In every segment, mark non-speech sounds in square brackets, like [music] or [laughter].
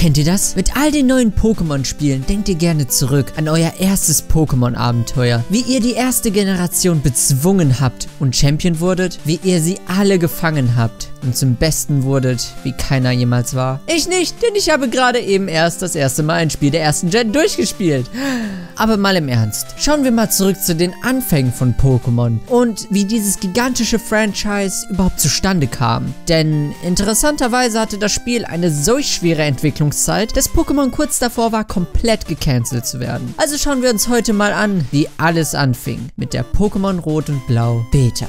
Kennt ihr das? Mit all den neuen Pokémon-Spielen denkt ihr gerne zurück an euer erstes Pokémon-Abenteuer. Wie ihr die erste Generation bezwungen habt und Champion wurdet, wie ihr sie alle gefangen habt und zum Besten wurdet, wie keiner jemals war. Ich nicht, denn ich habe gerade eben erst das erste Mal ein Spiel der ersten Gen durchgespielt. Aber mal im Ernst, schauen wir mal zurück zu den Anfängen von Pokémon und wie dieses gigantische Franchise überhaupt zustande kam. Denn interessanterweise hatte das Spiel eine solch schwere Entwicklungszeit, dass Pokémon kurz davor war, komplett gecancelt zu werden. Also schauen wir uns heute mal an, wie alles anfing mit der Pokémon Rot und Blau Beta.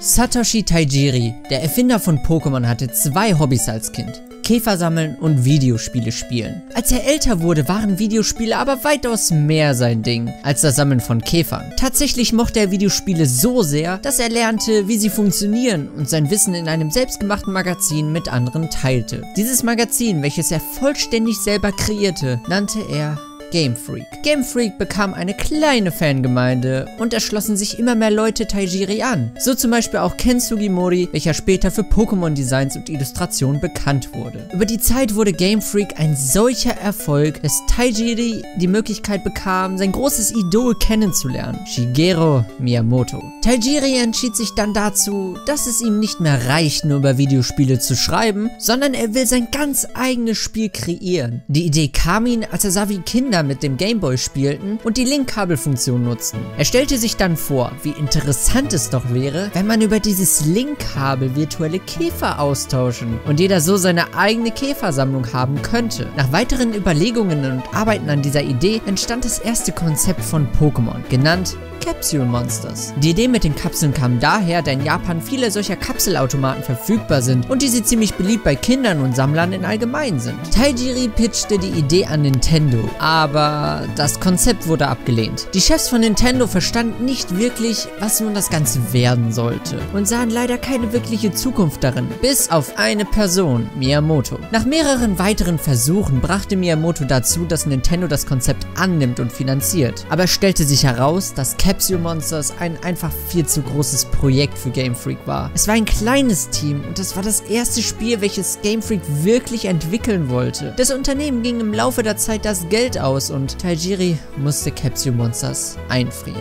Satoshi Taijiri, der Erfinder von Pokémon, hatte zwei Hobbys als Kind. Käfer sammeln und Videospiele spielen. Als er älter wurde, waren Videospiele aber weitaus mehr sein Ding als das Sammeln von Käfern. Tatsächlich mochte er Videospiele so sehr, dass er lernte, wie sie funktionieren und sein Wissen in einem selbstgemachten Magazin mit anderen teilte. Dieses Magazin, welches er vollständig selber kreierte, nannte er Game Freak. Game Freak bekam eine kleine Fangemeinde und es schlossen sich immer mehr Leute Taijiri an. So zum Beispiel auch Ken Sugimori, welcher später für Pokémon-Designs und Illustrationen bekannt wurde. Über die Zeit wurde Game Freak ein solcher Erfolg, dass Taijiri die Möglichkeit bekam, sein großes Idol kennenzulernen, Shigeru Miyamoto. Taijiri entschied sich dann dazu, dass es ihm nicht mehr reicht, nur über Videospiele zu schreiben, sondern er will sein ganz eigenes Spiel kreieren. Die Idee kam ihm, als er sah, wie Kinder Kinder mit dem Gameboy spielten und die Link-Kabelfunktion nutzten. Er stellte sich dann vor, wie interessant es doch wäre, wenn man über dieses Link-Kabel virtuelle Käfer austauschen und jeder so seine eigene Käfersammlung haben könnte. Nach weiteren Überlegungen und Arbeiten an dieser Idee entstand das erste Konzept von Pokémon, genannt Capsule Monsters. Die Idee mit den Kapseln kam daher, da in Japan viele solcher Kapselautomaten verfügbar sind und diese ziemlich beliebt bei Kindern und Sammlern in allgemein sind. Taijiri pitchte die Idee an Nintendo, aber das Konzept wurde abgelehnt. Die Chefs von Nintendo verstanden nicht wirklich, was nun das Ganze werden sollte und sahen leider keine wirkliche Zukunft darin, bis auf eine Person, Miyamoto. Nach mehreren weiteren Versuchen brachte Miyamoto dazu, dass Nintendo das Konzept annimmt und finanziert, aber stellte sich heraus, dass Capsule Capsule Monsters ein einfach viel zu großes Projekt für Game Freak war. Es war ein kleines Team und das war das erste Spiel, welches Game Freak wirklich entwickeln wollte. Das Unternehmen ging im Laufe der Zeit das Geld aus und Taijiri musste Capsule Monsters einfrieren.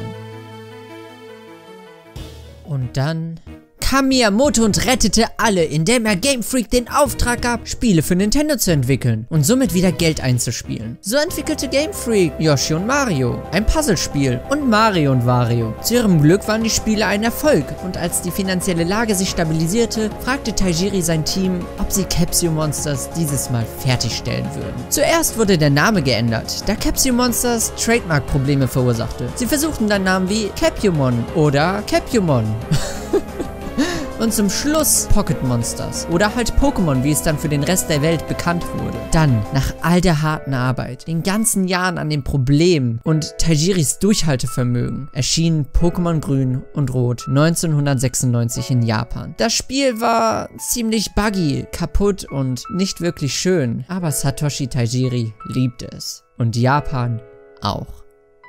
Und dann kam Miyamoto und rettete alle, indem er Game Freak den Auftrag gab, Spiele für Nintendo zu entwickeln und somit wieder Geld einzuspielen. So entwickelte Game Freak Yoshi und Mario, ein Puzzlespiel und Mario und Wario. Zu ihrem Glück waren die Spiele ein Erfolg und als die finanzielle Lage sich stabilisierte, fragte Taijiri sein Team, ob sie Capsule Monsters dieses Mal fertigstellen würden. Zuerst wurde der Name geändert, da Capsule Monsters Trademark-Probleme verursachte. Sie versuchten dann Namen wie Capumon oder Capumon. [laughs] Und zum Schluss Pocket Monsters oder halt Pokémon, wie es dann für den Rest der Welt bekannt wurde. Dann, nach all der harten Arbeit, den ganzen Jahren an dem Problem und Taijiris Durchhaltevermögen, erschien Pokémon Grün und Rot 1996 in Japan. Das Spiel war ziemlich buggy, kaputt und nicht wirklich schön, aber Satoshi Taijiri liebte es. Und Japan auch.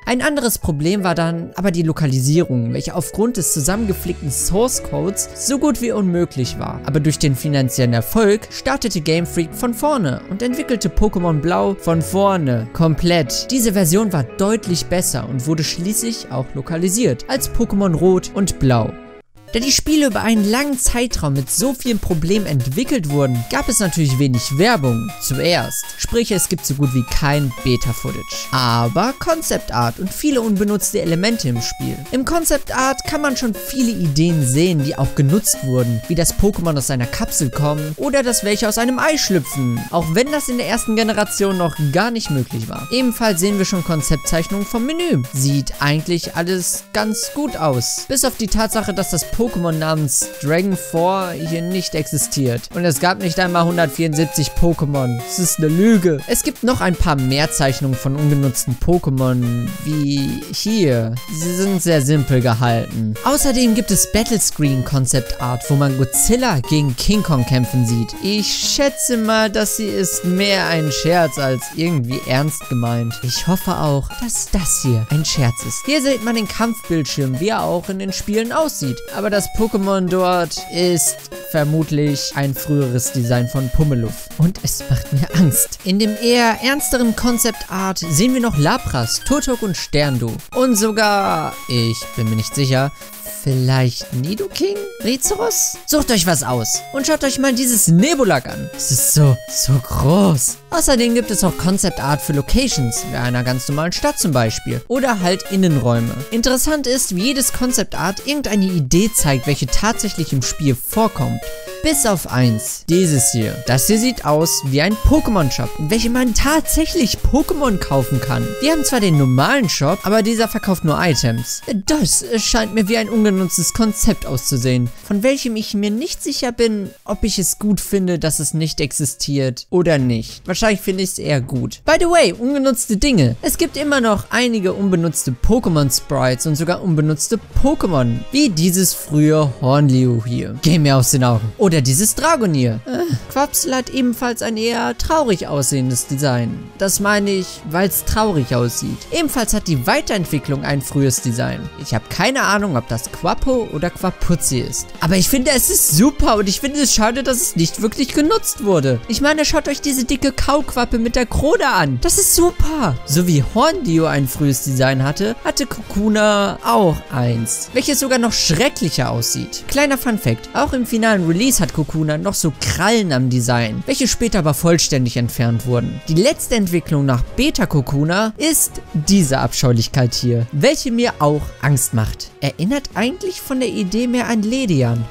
Ein anderes Problem war dann aber die Lokalisierung, welche aufgrund des zusammengeflickten Source Codes so gut wie unmöglich war. Aber durch den finanziellen Erfolg startete Game Freak von vorne und entwickelte Pokémon Blau von vorne komplett. Diese Version war deutlich besser und wurde schließlich auch lokalisiert als Pokémon Rot und Blau. Da die Spiele über einen langen Zeitraum mit so vielen Problemen entwickelt wurden, gab es natürlich wenig Werbung, zuerst. Sprich, es gibt so gut wie kein Beta-Footage. Aber Concept Art und viele unbenutzte Elemente im Spiel. Im Concept Art kann man schon viele Ideen sehen, die auch genutzt wurden, wie das Pokémon aus einer Kapsel kommen oder dass welche aus einem Ei schlüpfen, auch wenn das in der ersten Generation noch gar nicht möglich war. Ebenfalls sehen wir schon Konzeptzeichnungen vom Menü. Sieht eigentlich alles ganz gut aus. Bis auf die Tatsache, dass das Pokémon namens Dragon 4 hier nicht existiert. Und es gab nicht einmal 174 Pokémon. Das ist eine Lüge. Es gibt noch ein paar mehr Zeichnungen von ungenutzten Pokémon, wie hier. Sie sind sehr simpel gehalten. Außerdem gibt es Battlescreen Concept Art, wo man Godzilla gegen King Kong kämpfen sieht. Ich schätze mal, dass sie ist mehr ein Scherz als irgendwie ernst gemeint. Ich hoffe auch, dass das hier ein Scherz ist. Hier sieht man den Kampfbildschirm, wie er auch in den Spielen aussieht. Aber aber das Pokémon dort ist vermutlich ein früheres Design von Pummeluff. Und es macht mir Angst. In dem eher ernsteren Concept Art sehen wir noch Lapras, Turtok und Sterndu. Und sogar, ich bin mir nicht sicher, Vielleicht Nidoking? Rizeros? Sucht euch was aus und schaut euch mal dieses Nebulak an. Es ist so, so groß. Außerdem gibt es auch Concept Art für Locations, wie einer ganz normalen Stadt zum Beispiel. Oder halt Innenräume. Interessant ist, wie jedes Concept Art irgendeine Idee zeigt, welche tatsächlich im Spiel vorkommt. Bis auf eins. Dieses hier. Das hier sieht aus wie ein Pokémon-Shop, in welchem man tatsächlich Pokémon kaufen kann. Wir haben zwar den normalen Shop, aber dieser verkauft nur Items. Das scheint mir wie ein ungenutztes Konzept auszusehen, von welchem ich mir nicht sicher bin, ob ich es gut finde, dass es nicht existiert oder nicht. Wahrscheinlich finde ich es eher gut. By the way, ungenutzte Dinge. Es gibt immer noch einige unbenutzte Pokémon-Sprites und sogar unbenutzte Pokémon, wie dieses frühe Hornliu hier. Geh mir aus den Augen. Oder dieses Dragonier. Äh, Quapsel hat ebenfalls ein eher traurig aussehendes Design. Das meine ich, weil es traurig aussieht. Ebenfalls hat die Weiterentwicklung ein frühes Design. Ich habe keine Ahnung, ob das Quapo oder Quapuzzi ist. Aber ich finde, es ist super und ich finde es schade, dass es nicht wirklich genutzt wurde. Ich meine, schaut euch diese dicke Kauquappe mit der Krone an. Das ist super. So wie Horndio ein frühes Design hatte, hatte Kokuna auch eins. Welches sogar noch schrecklicher aussieht. Kleiner Fun Fact, auch im finalen Release hat Kokuna noch so Krallen am Design, welche später aber vollständig entfernt wurden. Die letzte Entwicklung nach Beta Kokuna ist diese Abscheulichkeit hier, welche mir auch Angst macht. Erinnert eigentlich von der Idee mehr an Ledian.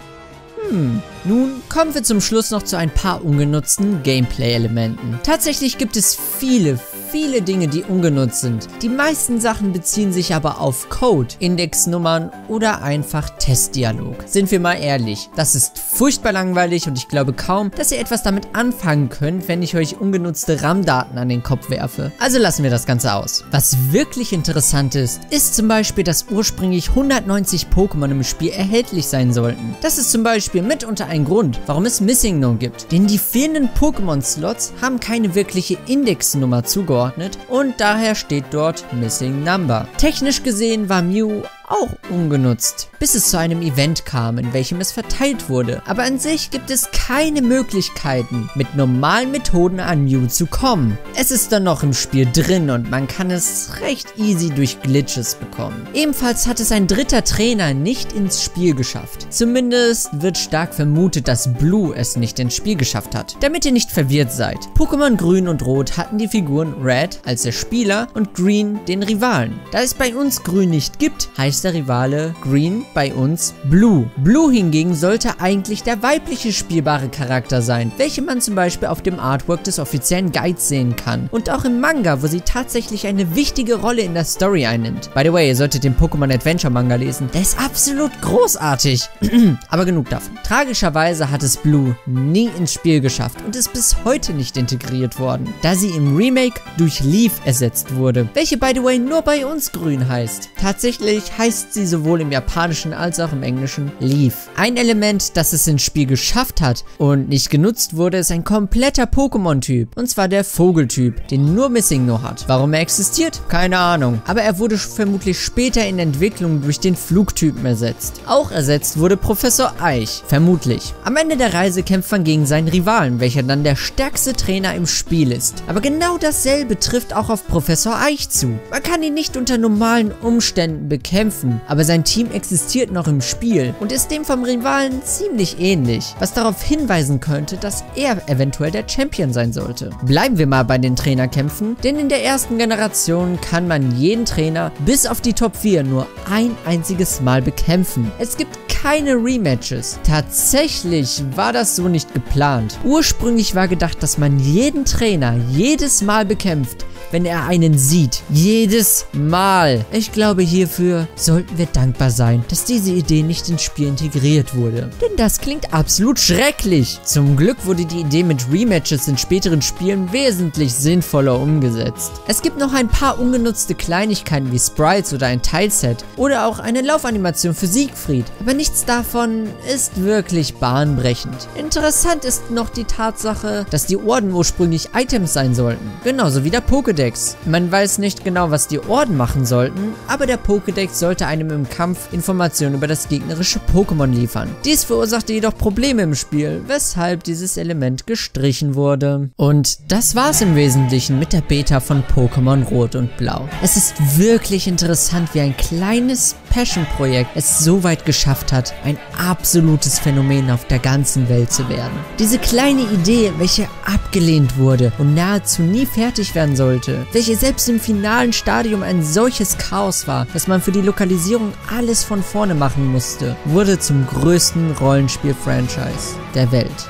Hm. Nun kommen wir zum Schluss noch zu ein paar ungenutzten Gameplay-Elementen. Tatsächlich gibt es viele, viele Dinge, die ungenutzt sind. Die meisten Sachen beziehen sich aber auf Code, Indexnummern oder einfach Testdialog. Sind wir mal ehrlich, das ist furchtbar langweilig und ich glaube kaum, dass ihr etwas damit anfangen könnt, wenn ich euch ungenutzte RAM-Daten an den Kopf werfe. Also lassen wir das Ganze aus. Was wirklich interessant ist, ist zum Beispiel, dass ursprünglich 190 Pokémon im Spiel erhältlich sein sollten. Das ist zum Beispiel mitunter ein Grund, warum es Missing No gibt. Denn die fehlenden Pokémon-Slots haben keine wirkliche Indexnummer zugeordnet zugeordnet und daher steht dort Missing Number. Technisch gesehen war Mew auch ungenutzt, bis es zu einem Event kam, in welchem es verteilt wurde. Aber an sich gibt es keine Möglichkeiten, mit normalen Methoden an Mew zu kommen. Es ist dann noch im Spiel drin und man kann es recht easy durch Glitches bekommen. Ebenfalls hat es ein dritter Trainer nicht ins Spiel geschafft. Zumindest wird stark vermutet, dass Blue es nicht ins Spiel geschafft hat. Damit ihr nicht verwirrt seid. Pokémon Grün und Rot hatten die Figuren Red als der Spieler und Green den Rivalen. Da es bei uns Grün nicht gibt, heißt der Rivale Green, bei uns Blue. Blue hingegen sollte eigentlich der weibliche spielbare Charakter sein, welche man zum Beispiel auf dem Artwork des offiziellen Guides sehen kann. Und auch im Manga, wo sie tatsächlich eine wichtige Rolle in der Story einnimmt. By the way, ihr solltet den Pokémon Adventure Manga lesen. Der ist absolut großartig. [clears throat] Aber genug davon. Tragischerweise hat es Blue nie ins Spiel geschafft und ist bis heute nicht integriert worden, da sie im Remake durch Leaf ersetzt wurde, welche by the way nur bei uns grün heißt. Tatsächlich heißt heißt sie sowohl im Japanischen als auch im Englischen Leaf. Ein Element, das es ins Spiel geschafft hat und nicht genutzt wurde, ist ein kompletter Pokémon-Typ. Und zwar der Vogeltyp, den nur Missing No hat. Warum er existiert? Keine Ahnung. Aber er wurde vermutlich später in Entwicklung durch den Flugtypen ersetzt. Auch ersetzt wurde Professor Eich. Vermutlich. Am Ende der Reise kämpft man gegen seinen Rivalen, welcher dann der stärkste Trainer im Spiel ist. Aber genau dasselbe trifft auch auf Professor Eich zu. Man kann ihn nicht unter normalen Umständen bekämpfen kämpfen, aber sein Team existiert noch im Spiel und ist dem vom Rivalen ziemlich ähnlich, was darauf hinweisen könnte, dass er eventuell der Champion sein sollte. Bleiben wir mal bei den Trainerkämpfen, denn in der ersten Generation kann man jeden Trainer bis auf die Top 4 nur ein einziges Mal bekämpfen. Es gibt keine Rematches. Tatsächlich war das so nicht geplant. Ursprünglich war gedacht, dass man jeden Trainer jedes Mal bekämpft, wenn er einen sieht. Jedes Mal. Ich glaube, hierfür sollten wir dankbar sein, dass diese Idee nicht ins Spiel integriert wurde. Denn das klingt absolut schrecklich. Zum Glück wurde die Idee mit Rematches in späteren Spielen wesentlich sinnvoller umgesetzt. Es gibt noch ein paar ungenutzte Kleinigkeiten wie Sprites oder ein Teilset oder auch eine Laufanimation für Siegfried, aber nichts davon ist wirklich bahnbrechend. Interessant ist noch die Tatsache, dass die Orden ursprünglich Items sein sollten, genauso wie der Pokédex Pokédex. Man weiß nicht genau, was die Orden machen sollten, aber der Pokédex sollte einem im Kampf Informationen über das gegnerische Pokémon liefern. Dies verursachte jedoch Probleme im Spiel, weshalb dieses Element gestrichen wurde. Und das war's im Wesentlichen mit der Beta von Pokémon Rot und Blau. Es ist wirklich interessant, wie ein kleines Passion-Projekt es so weit geschafft hat, ein absolutes Phänomen auf der ganzen Welt zu werden. Diese kleine Idee, welche abgelehnt wurde und nahezu nie fertig werden sollte, welche selbst im finalen Stadium ein solches Chaos war, dass man für die Lokalisierung alles von vorne machen musste, wurde zum größten Rollenspiel-Franchise der Welt.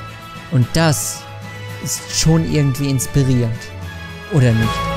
Und das ist schon irgendwie inspirierend. Oder nicht?